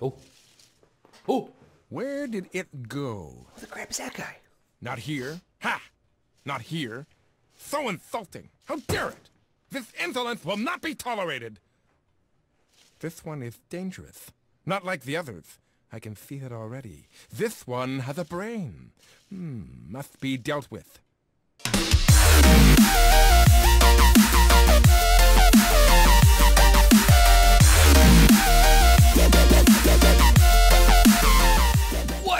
Oh. Oh. Where did it go? Who the crap is that guy? Not here. Ha! Not here. So insulting. How dare it? This insolence will not be tolerated. This one is dangerous. Not like the others. I can see it already. This one has a brain. Hmm, must be dealt with.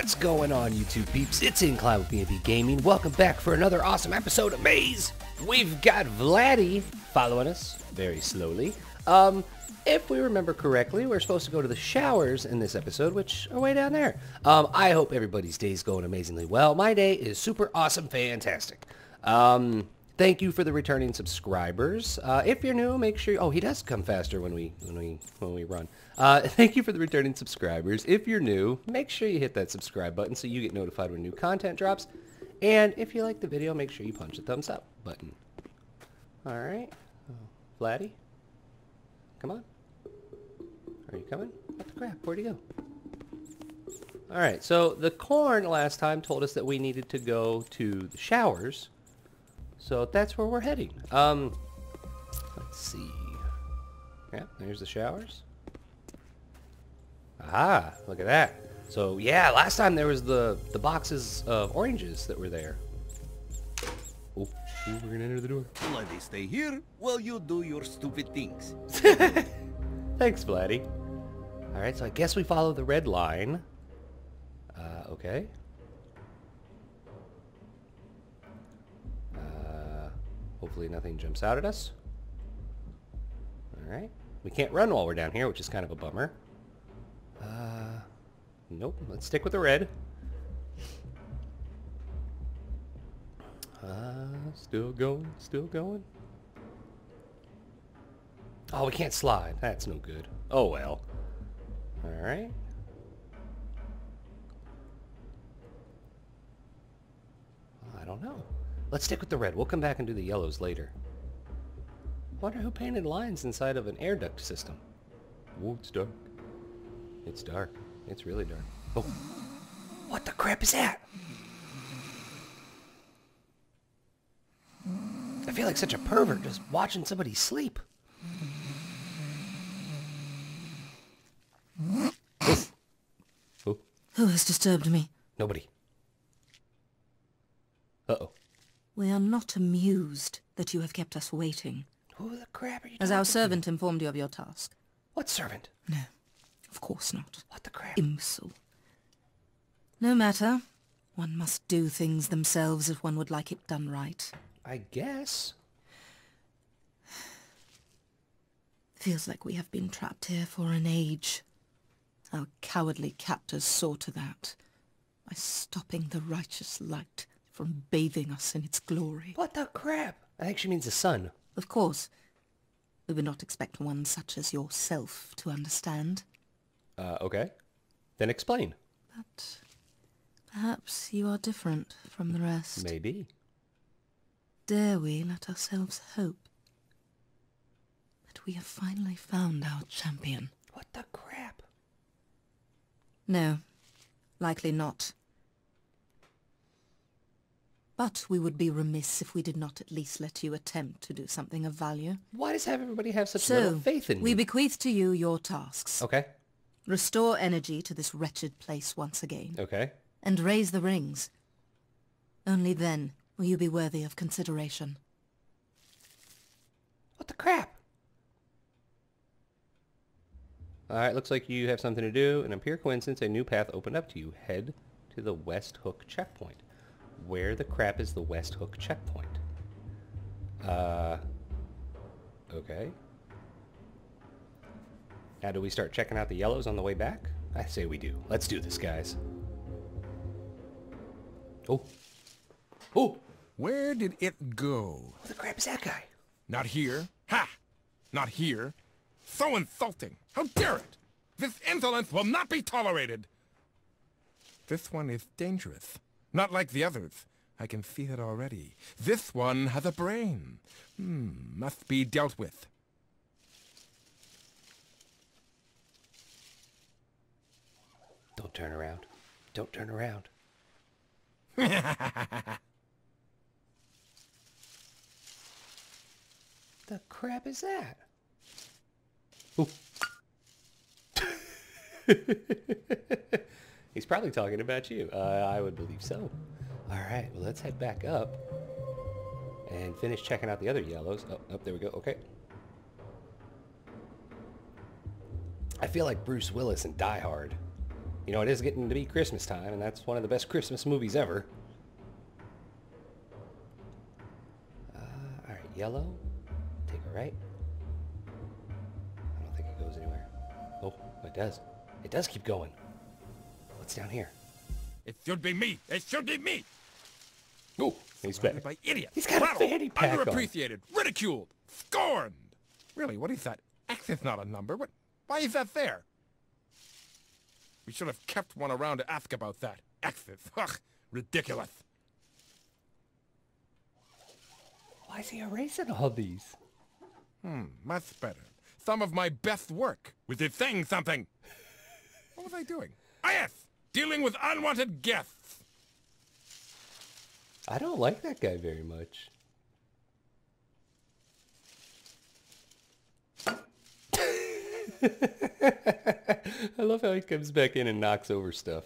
What's going on, YouTube peeps? It's InCloud with B&B Gaming. Welcome back for another awesome episode of Maize. We've got Vladdy following us very slowly. Um, if we remember correctly, we're supposed to go to the showers in this episode, which are way down there. Um, I hope everybody's day is going amazingly well. My day is super awesome, fantastic. Um, thank you for the returning subscribers. Uh, if you're new, make sure. You, Oh, he does come faster when we when we when we run. Uh, thank you for the returning subscribers. If you're new, make sure you hit that subscribe button so you get notified when new content drops. And if you like the video, make sure you punch the thumbs up button. All right, oh, Vladdy, come on. Are you coming? What the crap? Where'd he go? All right, so the corn last time told us that we needed to go to the showers. So that's where we're heading. Um, let's see. Yeah, there's the showers. Ah, look at that. So yeah, last time there was the the boxes of oranges that were there. Oh, ooh, we're gonna enter the door. Me stay here while you do your stupid things. Thanks, Vladdy. All right, so I guess we follow the red line. Uh, okay. Hopefully nothing jumps out at us. All right. We can't run while we're down here, which is kind of a bummer. Uh, nope. Let's stick with the red. Uh, still going, still going. Oh, we can't slide. That's no good. Oh, well. Alright. I don't know. Let's stick with the red. We'll come back and do the yellows later. Wonder who painted lines inside of an air duct system. Whoa, it's dark. It's dark. It's really dark. Oh. What the crap is that? I feel like such a pervert just watching somebody sleep. Oh, Who has disturbed me? nobody. Uh-oh. We are not amused that you have kept us waiting, Who the crap are you as our to? servant informed you of your task. What servant? No, of course not. What the crap? Imbecile. No matter. One must do things themselves if one would like it done right. I guess. Feels like we have been trapped here for an age. Our cowardly captors saw to that by stopping the righteous light from bathing us in its glory. What the crap? I think she means the sun. Of course, we would not expect one such as yourself to understand, Uh, okay. Then explain. but perhaps you are different from the rest. Maybe. Dare we let ourselves hope that we have finally found our champion? What the crap? No, likely not. But we would be remiss if we did not at least let you attempt to do something of value. Why does everybody have such So, little faith in you? we bequeath to you your tasks. okay. Restore energy to this wretched place once again. Okay. and raise the rings. Only then will you be worthy of consideration. What the crap? Alright, looks like you have something to do, and a pure coincidence, a new path opened up to you. Head to the West Hook checkpoint. Where the crap is the West Hook checkpoint? Uh... Okay. Now do we start checking out the yellows on the way back? I say we do. Let's do this, guys. Oh. Oh! Where did it go? Who the crap is that guy? Not here. Ha! Not here. So insulting. How dare it? This insolence will not be tolerated. This one is dangerous. Not like the others. I can see it already. This one has a brain. Hmm, must be dealt with. Don't turn around. Don't turn around. the crap is that? He's probably talking about you. Uh, I would believe so. All right, well, let's head back up and finish checking out the other yellows. Oh, oh, there we go. Okay. I feel like Bruce Willis in Die Hard. You know, it is getting to be Christmas time, and that's one of the best Christmas movies ever. Uh, all right, yellow. Take a right. I don't think it goes anywhere. Oh, it does. It does keep going. What's down here? It should be me. It should be me. Oh, he's back. By idiots. He's got a fanny pack on. Underappreciated. Ridiculed. Scorned. Really, what is that? X is not a number. What? Why is that there? We should have kept one around to ask about that. X's. Ugh. Ridiculous. Why is he erasing all these? Hmm, much better. Some of my best work. Was it saying something? What was I doing? Ah, yes! Dealing with unwanted guests. I don't like that guy very much. I love how he comes back in and knocks over stuff.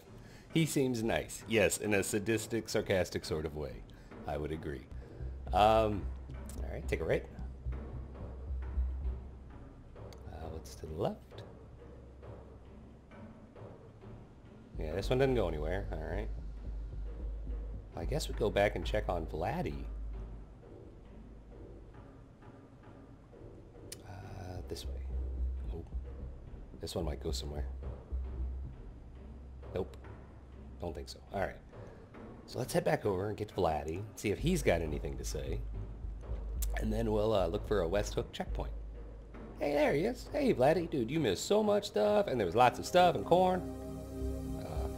He seems nice. Yes, in a sadistic, sarcastic sort of way. I would agree. Um, all right, take a right. Uh, what's to the left? Yeah, this one doesn't go anywhere. All right. I guess we go back and check on Vladdy. Uh, this way. Oh. This one might go somewhere. Nope. Don't think so. Alright. So let's head back over and get to Vladdy, see if he's got anything to say. And then we'll uh, look for a West Hook checkpoint. Hey, there he is. Hey, Vladdy. Dude, you missed so much stuff, and there was lots of stuff and corn.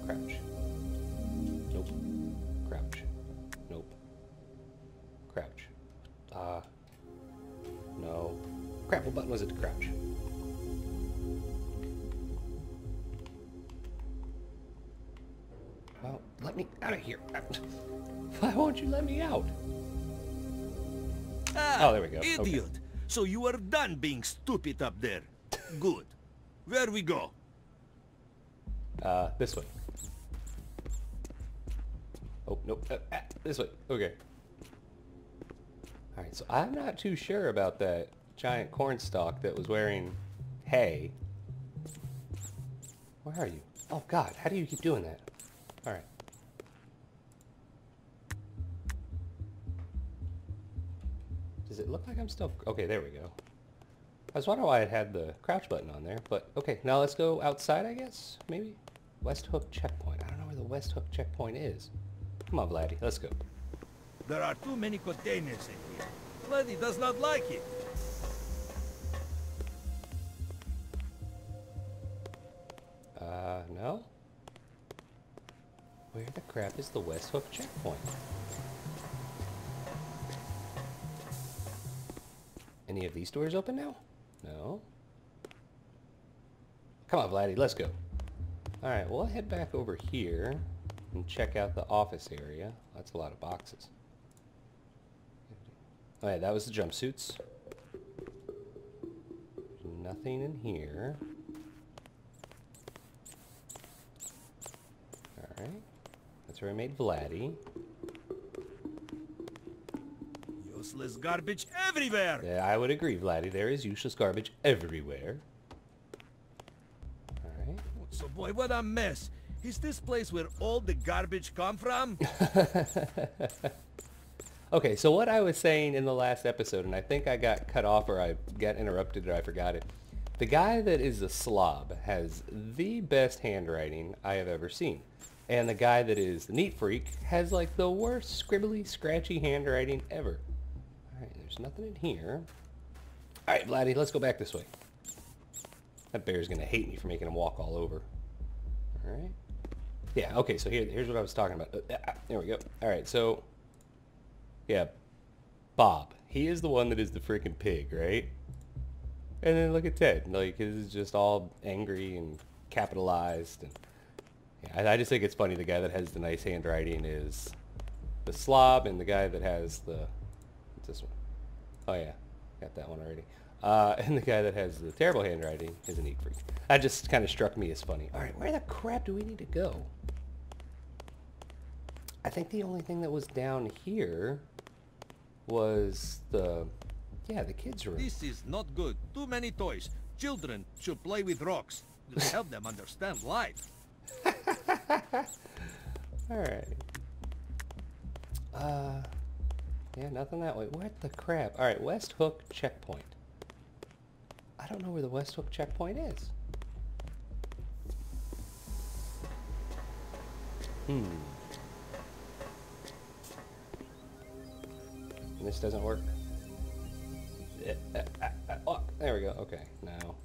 Crouch. Nope. Crouch. Nope. Crouch. Uh, no. Crap, what button was it to crouch? Well, let me out of here. Why won't you let me out? Ah, Oh, there we go. Okay. Idiot. So you are done being stupid up there. Good. Where we go? Uh, this way. Oh, nope. Uh, ah, this way. Okay. Alright, so I'm not too sure about that giant corn stalk that was wearing hay. Where are you? Oh god, how do you keep doing that? Alright. Does it look like I'm still... Okay, there we go. I was wondering why it had the crouch button on there, but okay, now let's go outside, I guess, maybe? West Hook checkpoint. I don't know where the West Hook checkpoint is. Come on, Vladdy, let's go. There are too many containers in here. Vladdy does not like it. Uh, no? Where the crap is the West Hook checkpoint? Any of these doors open now? No. Come on, Vladdy, let's go. Alright, we'll head back over here and check out the office area. That's a lot of boxes. Oh, Alright, that was the jumpsuits. Nothing in here. Alright. That's where I made Vladdy. Useless garbage everywhere. Yeah, I would agree, Vladdy. There is useless garbage everywhere. Alright. So boy, what a mess. Is this place where all the garbage come from? Okay, so what I was saying in the last episode, and I think I got cut off or I got interrupted or I forgot it. The guy that is a slob has the best handwriting I have ever seen. And the guy that is the neat freak has like the worst scribbly, scratchy handwriting ever. Alright, there's nothing in here. Alright, Vladdy, let's go back this way. That bear's gonna hate me for making him walk all over. Alright. Yeah, okay, so here, here's what I was talking about. Uh, ah, there we go. Alright, so... Yeah, Bob. He is the one that is the freaking pig, right? And then look at Ted. Like, his is just all angry and capitalized. And Yeah, I, I just think it's funny the guy that has the nice handwriting is the slob and the guy that has the... What's this one? Oh yeah, got that one already. Uh, and the guy that has the terrible handwriting is an eat freak. That just kind of struck me as funny. Alright, where the crap do we need to go? I think the only thing that was down here was the... Yeah, the kids' room. This is not good. Too many toys. Children should play with rocks. It'll help them understand life. Alright. Uh, yeah, nothing that way. What the crap? Alright, West Hook checkpoint. I don't know where the West Hook checkpoint is. Hmm. This doesn't work. Eh, eh, eh, oh, there we go. Okay, now.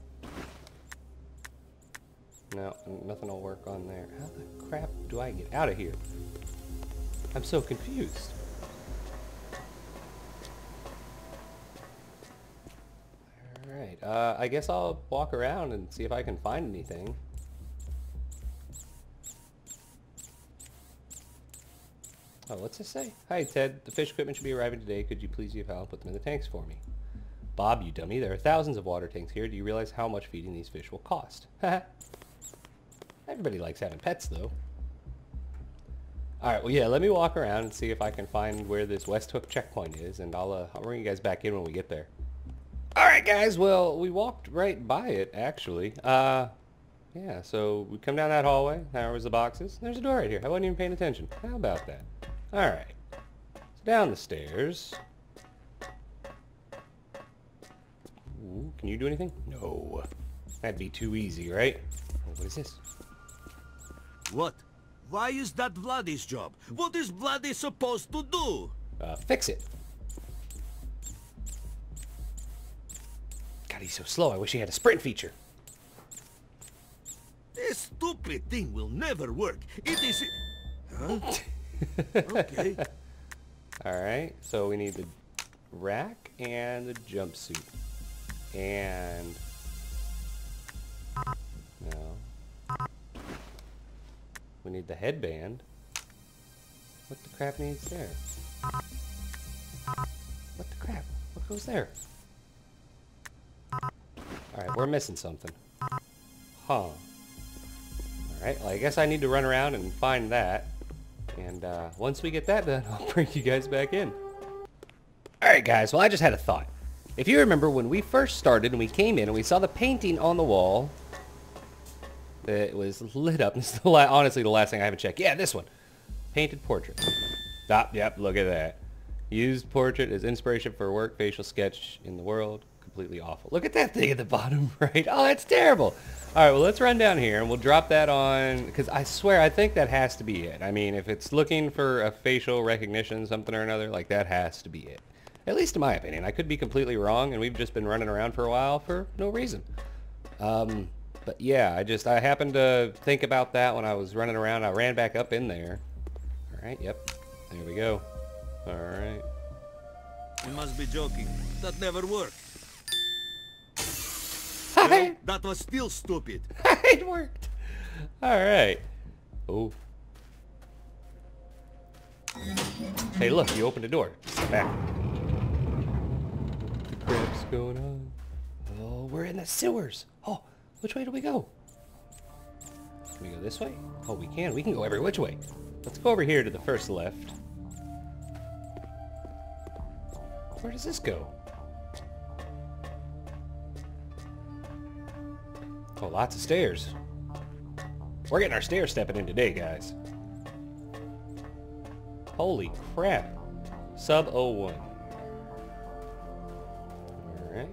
No, nothing will work on there. How the crap do I get out of here? I'm so confused. Alright, uh, I guess I'll walk around and see if I can find anything. What's this say? Hi, Ted. The fish equipment should be arriving today. Could you please give help put them in the tanks for me? Bob, you dummy. There are thousands of water tanks here. Do you realize how much feeding these fish will cost? Everybody likes having pets, though. Alright, well, yeah, let me walk around and see if I can find where this West Hook checkpoint is, and I'll, uh, I'll bring you guys back in when we get there. Alright, guys, well, we walked right by it, actually. Uh, yeah, so we come down that hallway. There was the boxes. There's a door right here. I wasn't even paying attention. How about that? Alright. So down the stairs. Ooh, can you do anything? No. That'd be too easy, right? What is this? What? Why is that Vladdy's job? What is Vladdy supposed to do? Uh, fix it. God, he's so slow. I wish he had a sprint feature. This stupid thing will never work. It is... Huh? okay. Alright, so we need the rack and the jumpsuit. And... No. We need the headband. What the crap needs there? What the crap? What goes there? Alright, we're missing something. Huh. Alright, well I guess I need to run around and find that. And uh, once we get that done, I'll bring you guys back in. Alright guys, well I just had a thought. If you remember when we first started and we came in and we saw the painting on the wall that was lit up, this is the honestly the last thing I haven't checked. Yeah, this one. Painted portrait. Stop, yep, look at that. Used portrait as inspiration for work facial sketch in the world. Completely awful. Look at that thing at the bottom right. Oh, that's terrible. All right, well, let's run down here and we'll drop that on, because I swear, I think that has to be it. I mean, if it's looking for a facial recognition, something or another, like that has to be it. At least in my opinion. I could be completely wrong, and we've just been running around for a while for no reason. Um, but yeah, I just, I happened to think about that when I was running around. I ran back up in there. All right, yep. There we go. All right. You must be joking. That never worked. Hi. That was still stupid. it worked. All right. Oh. Hey, look, you opened the door. Back. What the crap's going on? Oh, we're in the sewers. Oh, which way do we go? Can we go this way? Oh, we can. We can go every which way. Let's go over here to the first left. Where does this go? Oh, lots of stairs. We're getting our stair stepping in today, guys. Holy crap. Sub 01. Alright.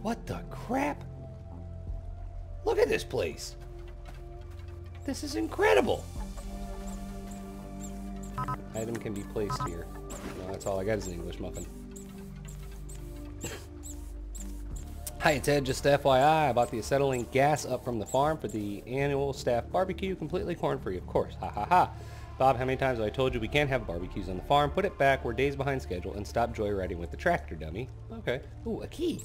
What the crap? Look at this place. This is incredible. Item can be placed here. No, that's all I got is an English muffin. Hi, it's Ed. Just FYI, I bought the acetylene gas up from the farm for the annual staff barbecue, completely corn-free, of course. Ha ha ha. Bob, how many times have I told you we can't have barbecues on the farm? Put it back, we're days behind schedule, and stop joyriding with the tractor, dummy. Okay. Ooh, a key.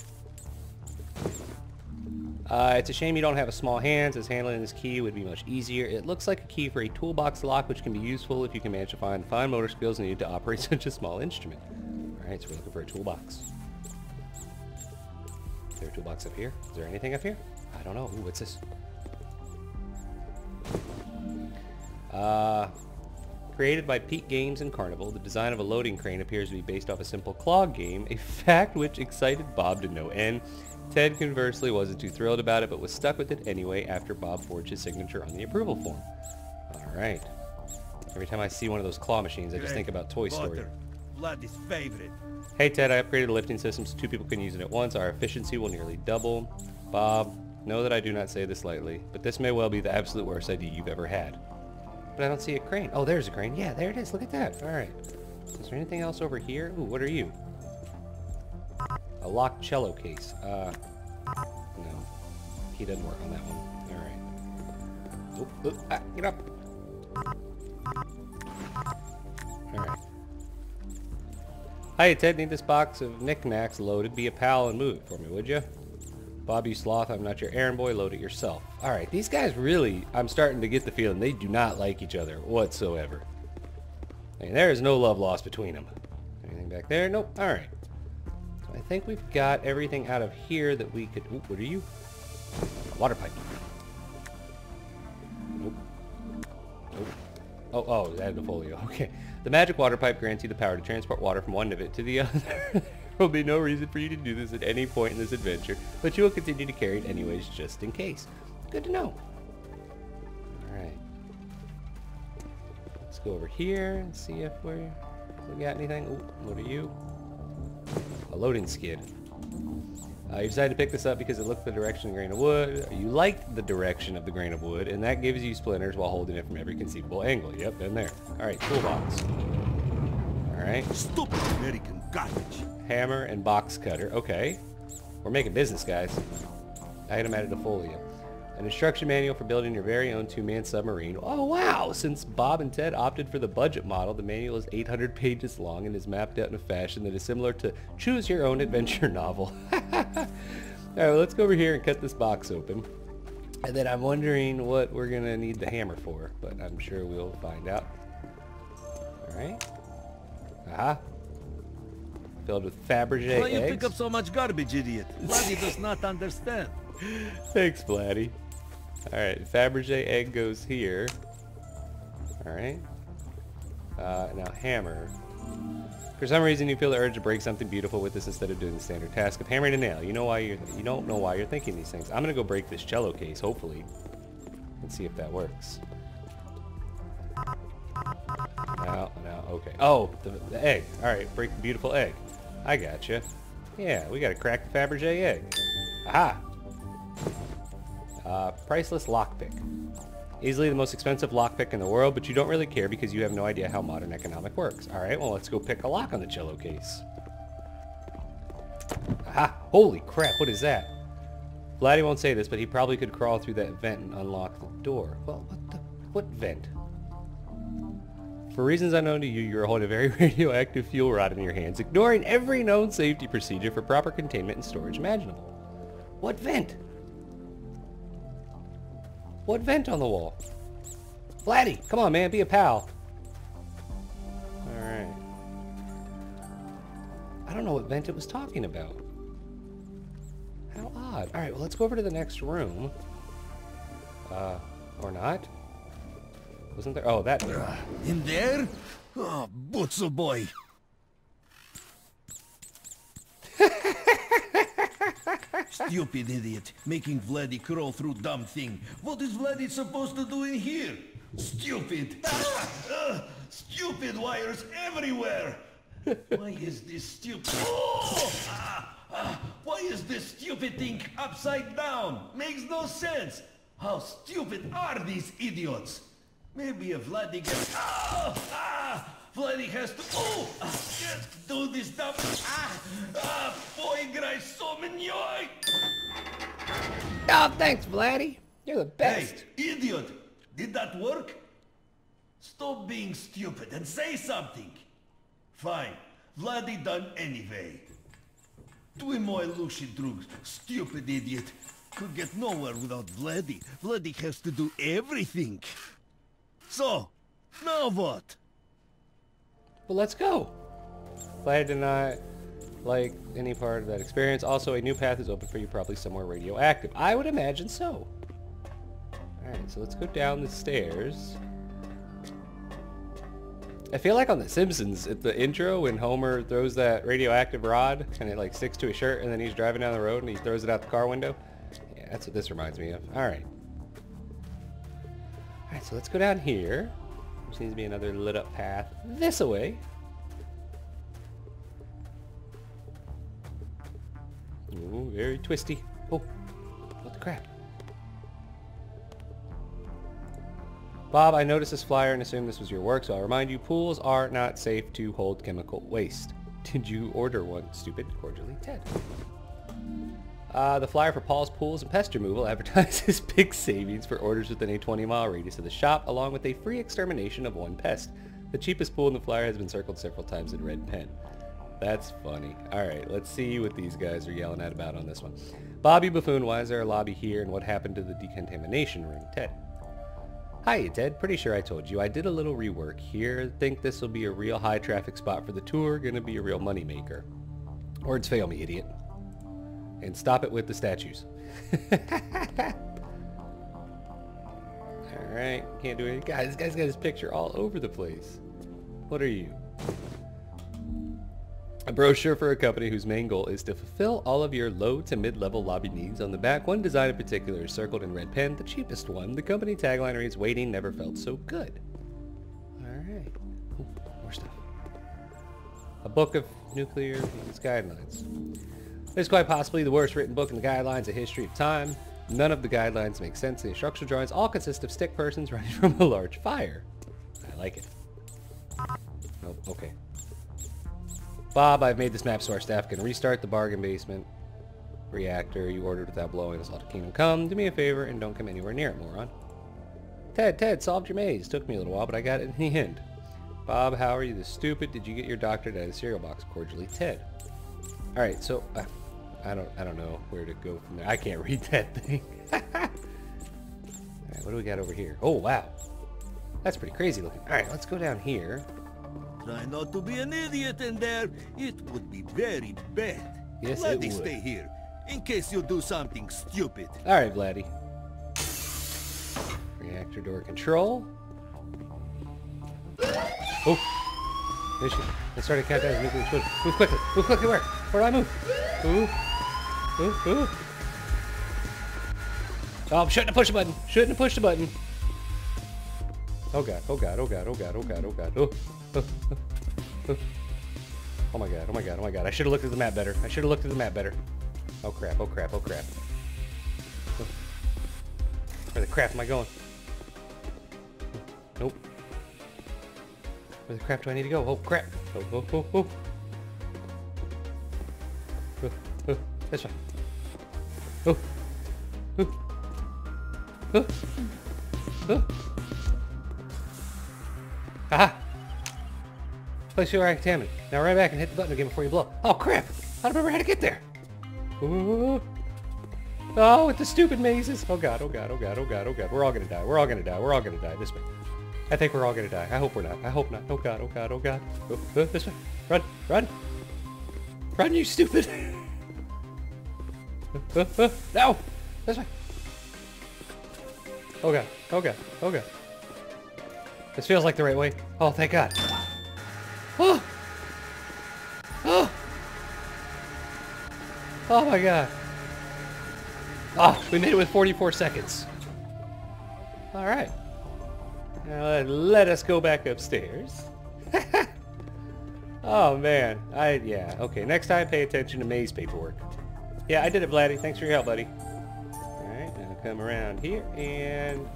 Uh, it's a shame you don't have a small hands, as handling this key would be much easier. It looks like a key for a toolbox lock, which can be useful if you can manage to find fine motor skills needed to operate such a small instrument. Alright, so we're looking for a toolbox. Is there a toolbox up here? Is there anything up here? I don't know. Ooh, what's this? Uh, created by Peak Games and Carnival, the design of a loading crane appears to be based off a simple clog game, a fact which excited Bob to no end. Ted conversely wasn't too thrilled about it, but was stuck with it anyway after Bob forged his signature on the approval form. Alright. Every time I see one of those claw machines, I just think about Toy Story. Favorite. Hey Ted, I upgraded the lifting system so two people can use it at once. Our efficiency will nearly double. Bob, know that I do not say this lightly, but this may well be the absolute worst idea you've ever had. But I don't see a crane. Oh, there's a crane. Yeah, there it is. Look at that. All right. Is there anything else over here? Ooh, what are you? A locked cello case. Uh, no. He doesn't work on that one. All right. Oop, oop, ah, get up. Hi, Ted. Need this box of knickknacks loaded. Be a pal and move it for me, would you? Bob, you sloth. I'm not your errand boy. Load it yourself. All right. These guys really, I'm starting to get the feeling they do not like each other whatsoever. I mean, there is no love lost between them. Anything back there? Nope. All right. So I think we've got everything out of here that we could... Ooh, what are you? Water pipe. Nope. Nope. Oh, oh, that the folio. Okay. The magic water pipe grants you the power to transport water from one divot to the other. there will be no reason for you to do this at any point in this adventure, but you will continue to carry it anyways just in case. Good to know. Alright. Let's go over here and see if we're, if we got anything. Ooh, what are you? A loading skid. Uh, you decided to pick this up because it looked the direction of the grain of wood. You liked the direction of the grain of wood, and that gives you splinters while holding it from every conceivable angle. Yep, been there. Alright, toolbox. Alright, Stupid American garbage. hammer and box cutter. Okay. We're making business, guys. Item added to folio. An instruction manual for building your very own two-man submarine. Oh, wow! Since Bob and Ted opted for the budget model, the manual is 800 pages long and is mapped out in a fashion that is similar to choose your own adventure novel. Alright, well, let's go over here and cut this box open. And then I'm wondering what we're going to need the hammer for, but I'm sure we'll find out. Alright. Aha. Filled with Fabergé Why do you pick up so much garbage, idiot? Vladdy does not understand. Thanks, Vladdy. Alright, Fabergé egg goes here. Alright. Uh, now hammer. For some reason you feel the urge to break something beautiful with this instead of doing the standard task of hammering a nail. You know why you're you don't know why you're thinking these things. I'm gonna go break this cello case, hopefully. And see if that works. No, no, okay. Oh, the, the egg. Alright, break the beautiful egg. I gotcha. Yeah, we gotta crack the Fabergé egg. Aha! Uh, priceless lockpick. Easily the most expensive lockpick in the world, but you don't really care because you have no idea how modern economic works. Alright, well let's go pick a lock on the cello case. Aha! Holy crap, what is that? Vladdy won't say this, but he probably could crawl through that vent and unlock the door. Well, what the... what vent? For reasons unknown to you, you're holding a very radioactive fuel rod in your hands, ignoring every known safety procedure for proper containment and storage imaginable. What vent? What vent on the wall? Vladdy, come on, man, be a pal. Alright. I don't know what vent it was talking about. How odd. Alright, well, let's go over to the next room. Uh, or not? Wasn't there? Oh, that. In there? Oh, Butzel boy. Stupid idiot, making Vladdy crawl through dumb thing. What is Vladdy supposed to do in here? Stupid. Ah, stupid wires everywhere. Why is this stupid? Oh, ah, ah, why is this stupid thing upside down? Makes no sense. How stupid are these idiots? Maybe if Vladdy gets... Ah, Vladdy has to... Oh, ah, just do this stuff. Ah, ah, boy, грай so mignon. Oh, thanks, Vladdy. You're the Hey, best. idiot! Did that work? Stop being stupid and say something. Fine. Vladdy done anyway. Твой мой лучший друг, stupid idiot. Could get nowhere without Vladdy. Vladdy has to do everything. So, now what? Well, let's go. Vlad did not like any part of that experience. Also, a new path is open for you, probably somewhere radioactive. I would imagine so. Alright, so let's go down the stairs. I feel like on The Simpsons, at the intro, when Homer throws that radioactive rod and it like sticks to his shirt and then he's driving down the road and he throws it out the car window. Yeah, that's what this reminds me of. Alright. Alright, so let's go down here. There seems to be another lit up path this way. Ooh, very twisty. Oh, what the crap? Bob, I noticed this flyer and assumed this was your work, so I'll remind you, pools are not safe to hold chemical waste. Did you order one, stupid? Cordially, Ted. Uh, the flyer for Paul's Pools and Pest Removal advertises big savings for orders within a 20-mile radius of the shop, along with a free extermination of one pest. The cheapest pool in the flyer has been circled several times in red pen. That's funny. Alright, let's see what these guys are yelling at about on this one. Bobby Buffoon, why is there a lobby here and what happened to the decontamination room? Ted. Hi, Ted. Pretty sure I told you. I did a little rework here. Think this will be a real high traffic spot for the tour. Gonna be a real moneymaker. Words fail me, idiot. And stop it with the statues. Alright, can't do it. Guys, this guy's got his picture all over the place. What are you? A brochure for a company whose main goal is to fulfill all of your low to mid-level lobby needs. On the back, one design in particular is circled in red pen, the cheapest one. The company tagline reads, waiting never felt so good. Alright. More stuff. A book of nuclear guidelines. Is quite possibly the worst written book in the guidelines, of History of Time. None of the guidelines make sense. The instructional drawings all consist of stick persons running from a large fire. I like it. Oh, okay. Bob, I've made this map so our staff can restart the bargain basement reactor you ordered without blowing us all to Kingdom Come. Do me a favor and don't come anywhere near it, moron. Ted, Ted, solved your maze. Took me a little while, but I got it in the end. Bob, how are you this stupid? Did you get your doctorate at the cereal box? Cordially, Ted. Alright, so, uh, I don't, I don't know where to go from there. I can't read that thing. Alright, what do we got over here? Oh, wow. That's pretty crazy looking. Alright, let's go down here. Try not to be an idiot in there. It would be very bad. Yes, Let it would. stay here, in case you do something stupid. Alright, Vladdy. Reactor door control. Oh! There she. Let's start a countdown nuclear explosion. Move quickly! Move quickly! Where? Where do I move? Ooh. Ooh, ooh. Oh, I'm shouldn't have pushed the button. Shouldn't have pushed the button. Oh god, oh god, oh god, oh god, oh god, oh god. Oh, oh, oh, oh. My god, oh my god, oh my god. I should have looked at the map better. I should have looked at the map better. Oh crap, oh crap, oh crap. Where the crap am I going? Nope. Where the crap do I need to go? Oh crap. Oh, oh. Oh, oh, this way. Oh. Oh. Aha! Place you are contaminated. Now run back and hit the button again before you blow. Oh crap! I don't remember how to get there. Ooh. Oh, with the stupid mazes. Oh god, oh god, oh god, oh god, oh god. We're all gonna die. We're all gonna die. We're all gonna die. This way. I think we're all gonna die. I hope we're not. I hope not. Oh god, oh god, oh god. Oh, oh, this way. Run, run. Run, you stupid. Uh, uh, uh, no! This way. Okay, oh god. This feels like the right way. Oh, thank god. Oh! Oh! Oh my god. Oh, we made it with 44 seconds. Alright. Now let- let us go back upstairs. oh man. I, yeah. Okay, next time pay attention to maze paperwork. Yeah, I did it, Vladdy. Thanks for your help, buddy. Come around here and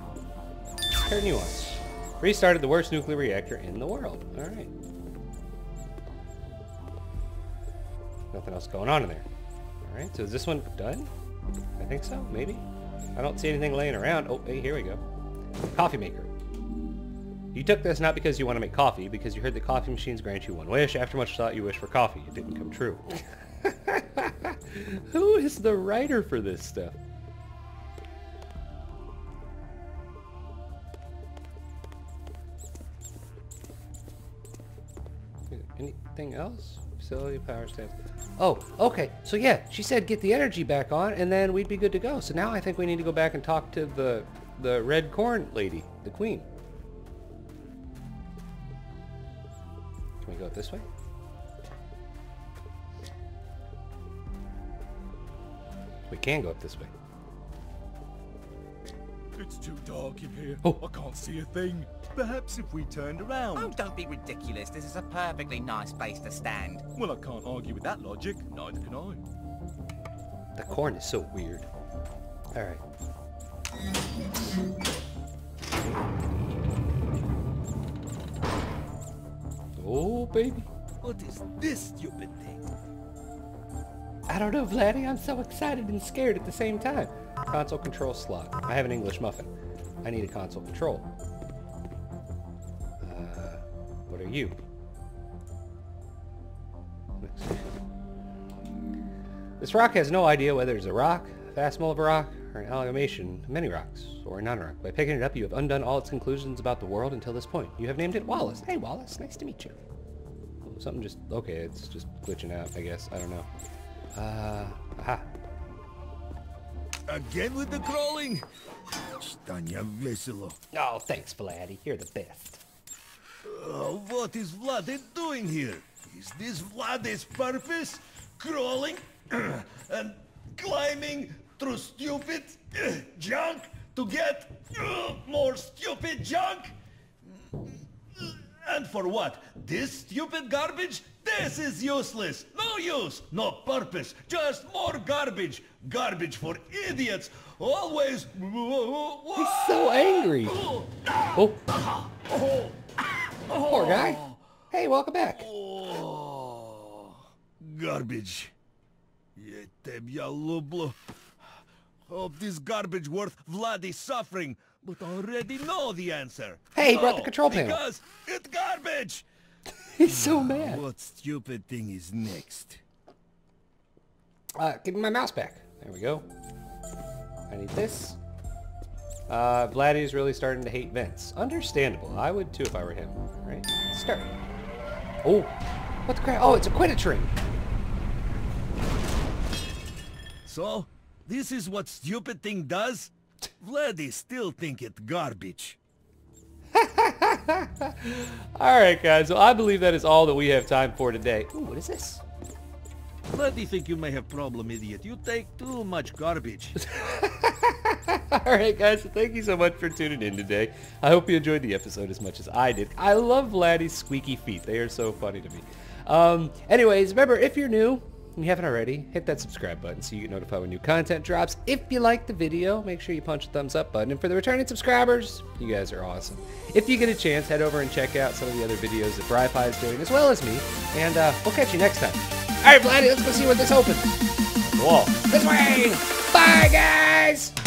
turn you on. Restarted the worst nuclear reactor in the world. Alright. Nothing else going on in there. Alright, so is this one done? I think so, maybe. I don't see anything laying around. Oh, hey, here we go. Coffee maker. You took this not because you want to make coffee, because you heard the coffee machines grant you one wish. After much thought, you wish for coffee. It didn't come true. Who is the writer for this stuff? Anything else? Facility, power stance. Oh, okay. So yeah, she said get the energy back on and then we'd be good to go. So now I think we need to go back and talk to the the red corn lady, the queen. Can we go up this way? We can go up this way. It's too dark in here. Oh. I can't see a thing. Perhaps if we turned around. Oh, don't be ridiculous. This is a perfectly nice place to stand. Well, I can't argue with that logic. Neither can I. The corn is so weird. Alright. Oh, baby. What is this stupid thing? I don't know, Vladdy. I'm so excited and scared at the same time. Console control slot. I have an English muffin. I need a console control. Uh, what are you? This rock has no idea whether it's a rock, a fast mold of a rock, or an amalgamation of many rocks, or a non-rock. By picking it up, you have undone all its conclusions about the world until this point. You have named it Wallace. Hey, Wallace. Nice to meet you. Something just... Okay, it's just glitching out, I guess. I don't know. Uh, aha. Again with the crawling? Stanya Veselo. Oh, thanks, Vladdy. You're the best. Uh, what is Vlad doing here? Is this Vlad's purpose? Crawling and climbing through stupid uh, junk to get uh, more stupid junk? And for what? This stupid garbage? This is useless. No use, no purpose. Just more garbage. Garbage for idiots. Always. He's so angry. Oh, poor guy. Hey, welcome back. Oh, garbage. Yetebya lublo. Hope this garbage worth Vladi's suffering, but I already know the answer. Hey, he brought the control panel. Because it's garbage. He's so mad. What stupid thing is next? Uh, give me my mouse back. There we go. I need this. Uh, Vladdy's really starting to hate vents. Understandable. I would too if I were him. All right, start. Oh, what the crap? Oh, it's a Quidditch ring. So, this is what stupid thing does? Vladdy still think it garbage. All right, guys. Well, I believe that is all that we have time for today. Ooh, what is this? Vladdy think you may have problem, idiot. You take too much garbage. All right, guys. So thank you so much for tuning in today. I hope you enjoyed the episode as much as I did. I love Vladdy's squeaky feet. They are so funny to me. Um, anyways, remember, if you're new, and you haven't already, hit that subscribe button so you get notified when new content drops. If you like the video, make sure you punch the thumbs up button. And for the returning subscribers, you guys are awesome. If you get a chance, head over and check out some of the other videos that BriPie is doing, as well as me. And uh, we'll catch you next time. All right, Vladdy, let's go see what this opens. Wall. This way! Bye, guys!